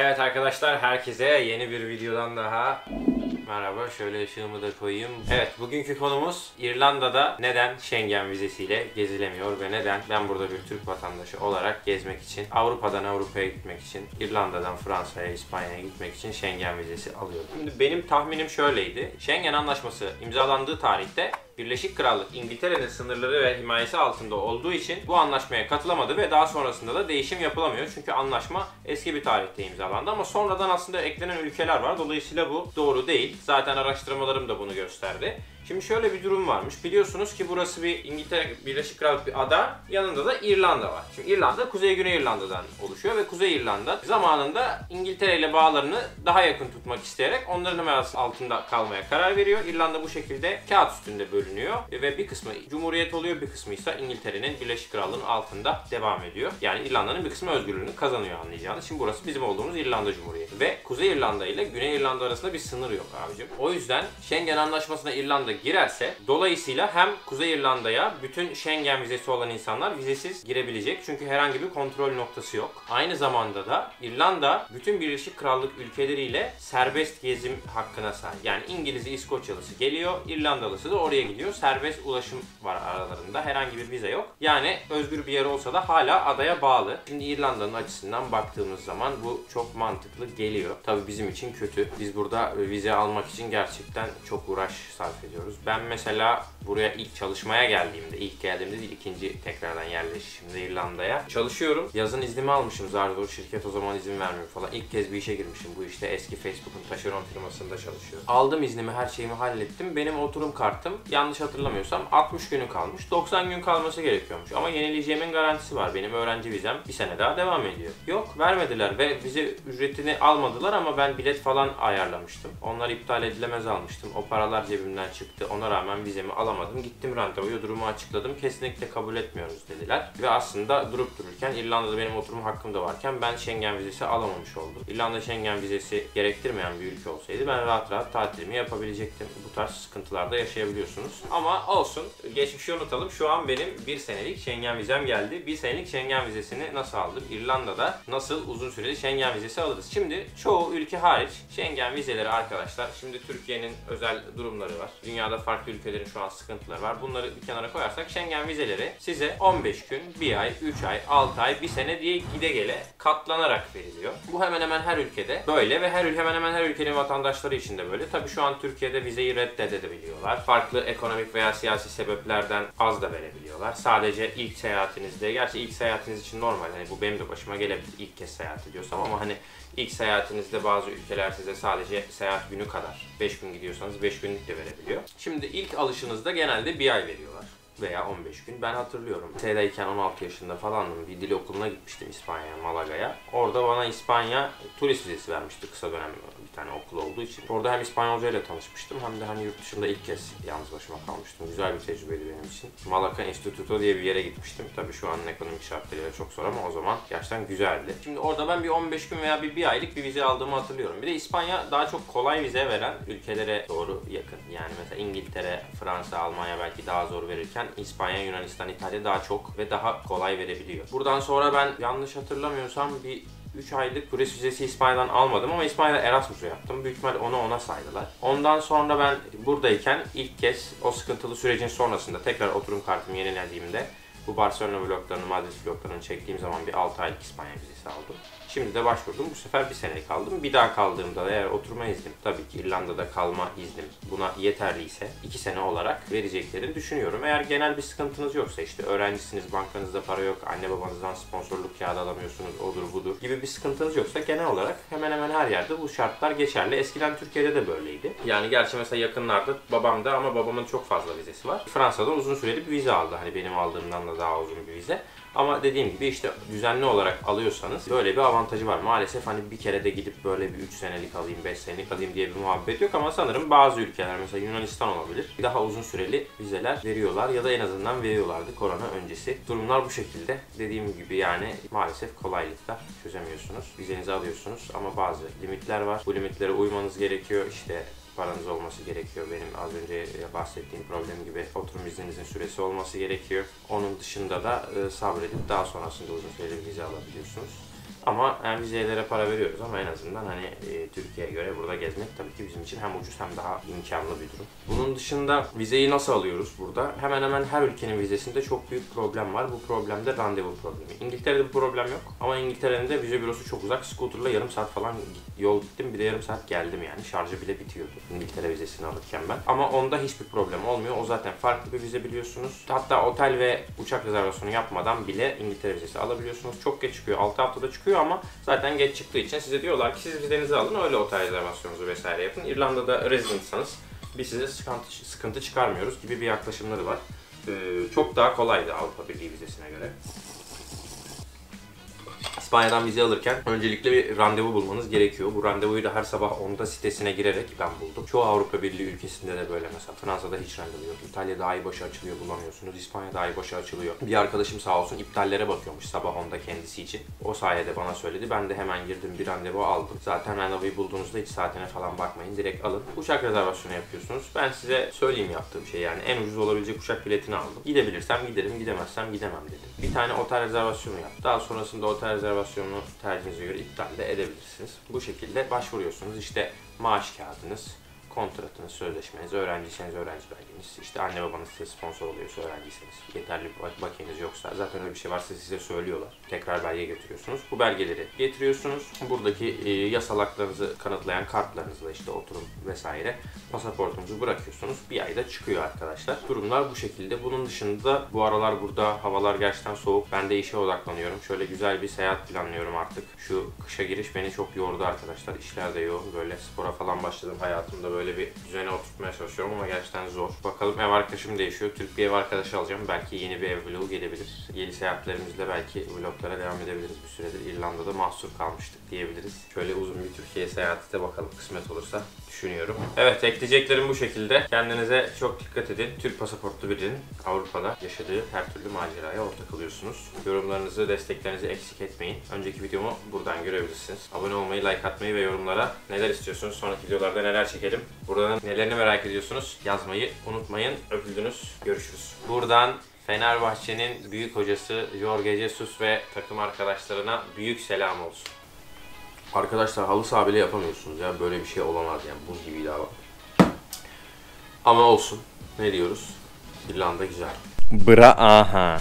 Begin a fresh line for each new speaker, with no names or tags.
Evet arkadaşlar herkese yeni bir videodan daha merhaba. Şöyle ışığımı da koyayım. Evet bugünkü konumuz İrlanda'da neden Schengen vizesiyle gezilemiyor ve neden ben burada bir Türk vatandaşı olarak gezmek için Avrupa'dan Avrupa'ya gitmek için İrlanda'dan Fransa'ya İspanya'ya gitmek için Schengen vizesi alıyorum. Şimdi benim tahminim şöyleydi. Schengen anlaşması imzalandığı tarihte Birleşik Krallık İngiltere'nin sınırları ve himayesi altında olduğu için bu anlaşmaya katılamadı ve daha sonrasında da değişim yapılamıyor. Çünkü anlaşma eski bir tarihte imzalandı ama sonradan aslında eklenen ülkeler var. Dolayısıyla bu doğru değil. Zaten araştırmalarım da bunu gösterdi. Şimdi şöyle bir durum varmış. Biliyorsunuz ki burası bir İngiltere Birleşik Krallık bir ada. Yanında da İrlanda var. Şimdi İrlanda Kuzey Güney İrlanda'dan oluşuyor ve Kuzey İrlanda zamanında İngiltere ile bağlarını daha yakın tutmak isteyerek onların himayesi altında kalmaya karar veriyor. İrlanda bu şekilde kağıt üstünde bölünüyor ve bir kısmı Cumhuriyet oluyor, bir kısmı ise İngiltere'nin Birleşik Krallığı'nın altında devam ediyor. Yani İrlanda'nın bir kısmı özgürlüğünü kazanıyor anlayacağınız. Şimdi burası bizim olduğumuz İrlanda Cumhuriyeti. Ve Kuzey İrlanda ile Güney İrlanda arasında bir sınır yok abicim. O yüzden Schengen Anlaşması'na İrlanda girerse dolayısıyla hem Kuzey İrlanda'ya bütün Schengen vizesi olan insanlar vizesiz girebilecek. Çünkü herhangi bir kontrol noktası yok. Aynı zamanda da İrlanda bütün Birleşik Krallık ülkeleriyle serbest gezim hakkına sahip. Yani İngiliz'i, İskoçyalısı geliyor, İrlandalısı da oraya gidiyor. Serbest ulaşım var aralarında. Herhangi bir vize yok. Yani özgür bir yer olsa da hala adaya bağlı. Şimdi İrlanda'nın açısından baktığımız zaman bu çok mantıklı geliyor. Tabii bizim için kötü. Biz burada vize almak için gerçekten çok uğraş sarf ediyoruz. Ben mesela buraya ilk çalışmaya geldiğimde, ilk geldiğimde değil ikinci tekrardan yerleşimde İrlanda'ya çalışıyorum. Yazın iznimi almışım zar zor şirket o zaman izin vermiyor falan. İlk kez bir işe girmişim bu işte eski Facebook'un taşeron firmasında çalışıyorum. Aldım iznimi her şeyimi hallettim. Benim oturum kartım yanlış hatırlamıyorsam 60 günü kalmış. 90 gün kalması gerekiyormuş. Ama yenileyeceğimin garantisi var. Benim öğrenci vizem bir sene daha devam ediyor. Yok vermediler ve vize ücretini almadılar ama ben bilet falan ayarlamıştım. Onlar iptal edilemez almıştım. O paralar cebimden çıktı. Ona rağmen vizemi alamadım. Gittim randevuya durumu açıkladım. Kesinlikle kabul etmiyoruz dediler. Ve aslında durup dururken İrlanda'da benim oturum hakkım da varken ben Schengen vizesi alamamış oldum. İrlanda Schengen vizesi gerektirmeyen bir ülke olsaydı ben rahat rahat tatilimi yapabilecektim. Bu tarz sıkıntılarda yaşayabiliyorsunuz. Ama olsun. Geçmişi unutalım. Şu an benim bir senelik Schengen vizem geldi. Bir senelik Schengen vizesini nasıl aldım? İrlanda'da nasıl uzun süreli Schengen vizesi alırız? Şimdi çoğu ülke hariç Schengen vizeleri arkadaşlar. Şimdi Türkiye'nin özel durumları var. Dünyada farklı ülkelerin şu an sıkıntıları var. Bunları bir kenara koyarsak Schengen vizeleri size 15 gün, 1 ay, 3 ay, 6 ay, 1 sene diye gide gele katlanarak veriliyor. Bu hemen hemen her ülkede böyle ve her hemen hemen her ülkenin vatandaşları için de böyle. Tabii şu an Türkiye'de vizeyi reddedebiliyorlar. Farklı ekonomik veya siyasi sebeplerden az da verebiliyorlar. Sadece ilk seyahatinizde, gerçi ilk seyahatiniz için normal. Hani bu benim de başıma gelebilir ilk kez seyahat ediyorsam ama hani ilk seyahatinizde bazı ülkeler size sadece seyahat günü kadar 5 gün gidiyorsanız 5 günlük de verebiliyor. Şimdi ilk alışınızda genelde bir ay veriyorlar veya 15 gün. Ben hatırlıyorum. T'deyken 16 yaşında falandım. Bir dil okuluna gitmiştim İspanya'ya, Malaga'ya. Orada bana İspanya turist vizesi vermişti kısa dönem bir tane okul olduğu için. Orada hem İspanyolca ile tanışmıştım hem de hani yurt dışında ilk kez yalnız başıma kalmıştım. Güzel bir tecrübeydi benim için. Malaga Instituto diye bir yere gitmiştim. Tabii şu an ekonomik şartlarıyla çok zor ama o zaman gerçekten güzeldi. Şimdi orada ben bir 15 gün veya bir, bir aylık bir vize aldığımı hatırlıyorum. Bir de İspanya daha çok kolay vize veren ülkelere doğru yakın. Yani mesela İngiltere, Fransa, Almanya belki daha zor verirken İspanya, Yunanistan, İtalya daha çok ve daha kolay verebiliyor. Buradan sonra ben yanlış hatırlamıyorsam bir 3 aylık turist vizesi İspanya'dan almadım ama İspanya'da Erasmus'u yaptım. Büyük ihtimal onu ona saydılar. Ondan sonra ben buradayken ilk kez o sıkıntılı sürecin sonrasında tekrar oturum kartımı yenilediğimde bu Barcelona vloglarını, Madrid vloglarını çektiğim zaman bir 6 aylık İspanya vizesi aldım. Şimdi de başvurdum. Bu sefer bir sene kaldım. Bir daha kaldığımda da eğer oturma iznim, tabii ki İrlanda'da kalma iznim buna yeterliyse 2 sene olarak vereceklerini düşünüyorum. Eğer genel bir sıkıntınız yoksa işte öğrencisiniz, bankanızda para yok, anne babanızdan sponsorluk kağıdı alamıyorsunuz, odur budur gibi bir sıkıntınız yoksa genel olarak hemen hemen her yerde bu şartlar geçerli. Eskiden Türkiye'de de böyleydi. Yani gerçi mesela yakınlarda babam da ama babamın çok fazla vizesi var. Fransa'dan uzun süreli bir vize aldı. Hani benim aldığımdan da daha uzun bir vize. Ama dediğim gibi işte düzenli olarak alıyorsanız böyle bir avantajı var. Maalesef hani bir kere de gidip böyle bir 3 senelik alayım, 5 senelik alayım diye bir muhabbet yok ama sanırım bazı ülkeler mesela Yunanistan olabilir. Daha uzun süreli vizeler veriyorlar ya da en azından veriyorlardı korona öncesi. Durumlar bu şekilde. Dediğim gibi yani maalesef kolaylıkla çözemiyorsunuz. Vizenizi alıyorsunuz ama bazı limitler var. Bu limitlere uymanız gerekiyor. İşte paranız olması gerekiyor. Benim az önce bahsettiğim problem gibi oturum izninizin süresi olması gerekiyor. Onun dışında da e, sabredip daha sonrasında uzun süreli vize alabiliyorsunuz. Ama yani vizelere para veriyoruz ama en azından hani e, Türkiye'ye göre burada gezmek tabii ki bizim için hem ucuz hem daha imkanlı bir durum. Bunun dışında vizeyi nasıl alıyoruz burada? Hemen hemen her ülkenin vizesinde çok büyük problem var. Bu problem de randevu problemi. İngiltere'de bu problem yok ama İngiltere'nin de vize bürosu çok uzak. Scooter'la yarım saat falan yol gittim. Bir de yarım saat geldim yani. Şarjı bile bitiyordu İngiltere vizesini alırken ben. Ama onda hiçbir problem olmuyor. O zaten farklı bir vize biliyorsunuz. Hatta otel ve uçak rezervasyonu yapmadan bile İngiltere vizesi alabiliyorsunuz. Çok geç çıkıyor. 6 haftada çıkıyor ama zaten geç çıktığı için size diyorlar ki siz vizenizi alın öyle otel rezervasyonunuzu vesaire yapın. İrlanda'da residentsanız biz size sıkıntı, sıkıntı çıkarmıyoruz gibi bir yaklaşımları var. Ee, çok daha kolaydı Avrupa Birliği vizesine göre. İspanya'dan vize alırken öncelikle bir randevu bulmanız gerekiyor. Bu randevuyu da her sabah 10'da sitesine girerek ben buldum. Çoğu Avrupa Birliği ülkesinde de böyle mesela. Fransa'da hiç randevu yok. İtalya'da ay başı açılıyor bulamıyorsunuz. İspanya'da ay başı açılıyor. Bir arkadaşım sağ olsun iptallere bakıyormuş sabah 10'da kendisi için. O sayede bana söyledi. Ben de hemen girdim bir randevu aldım. Zaten randevuyu bulduğunuzda hiç saatine falan bakmayın. Direkt alın. Uçak rezervasyonu yapıyorsunuz. Ben size söyleyeyim yaptığım şey yani en ucuz olabilecek uçak biletini aldım. Gidebilirsem giderim, gidemezsem gidemem dedim. Bir tane otel rezervasyonu yap. Daha sonrasında otel rezervasyonunu tercihinize göre iptal de edebilirsiniz. Bu şekilde başvuruyorsunuz. İşte maaş kağıdınız, kontratınız, sözleşmeniz, öğrenciyseniz öğrenci belgeniz, işte anne babanız size sponsor oluyorsa öğrenciyseniz, yeterli bir bak- bakiyeniz yoksa, zaten öyle bir şey varsa size söylüyorlar. Tekrar belge getiriyorsunuz. Bu belgeleri getiriyorsunuz. Buradaki e, yasal haklarınızı kanıtlayan kartlarınızla işte oturum vesaire pasaportunuzu bırakıyorsunuz. Bir ayda çıkıyor arkadaşlar. Durumlar bu şekilde. Bunun dışında bu aralar burada havalar gerçekten soğuk. Ben de işe odaklanıyorum. Şöyle güzel bir seyahat planlıyorum artık. Şu kışa giriş beni çok yordu arkadaşlar. İşler de yoğun. Böyle spora falan başladım. Hayatımda böyle bir düzene oturtmaya çalışıyorum ama gerçekten zor. Bakalım ev arkadaşım değişiyor. Türk bir ev arkadaşı alacağım. Belki yeni bir ev vlogu gelebilir. Yeni seyahatlerimizle belki vloglara devam edebiliriz. Bir süredir İrlanda'da mahsur kalmıştık diyebiliriz. Şöyle uzun bir Türkiye seyahati de bakalım kısmet olursa düşünüyorum. Evet ekleyeceklerim bu şekilde. Kendinize çok dikkat edin. Türk pasaportlu birinin Avrupa'da yaşadığı her türlü maceraya ortak oluyorsunuz. Yorumlarınızı, desteklerinizi eksik etmeyin. Önceki videomu buradan görebilirsiniz. Abone olmayı, like atmayı ve yorumlara neler istiyorsunuz, sonraki videolarda neler çekelim, buradan nelerini merak ediyorsunuz yazmayı unutmayın. Öpüldünüz. Görüşürüz. Buradan Fenerbahçe'nin büyük hocası Jorge Jesus ve takım arkadaşlarına büyük selam olsun. Arkadaşlar halı saha bile yapamıyorsunuz ya. Böyle bir şey olamaz yani. Buz gibiydi hava. Ama olsun. Ne diyoruz? İrlanda güzel.
Bra aha.